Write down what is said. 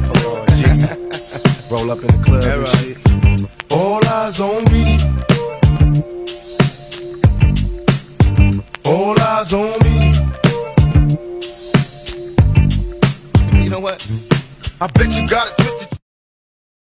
motherfucker. G. Roll up in the club and shit. All eyes on me. All eyes on me. You know what? I bet you got it twisted.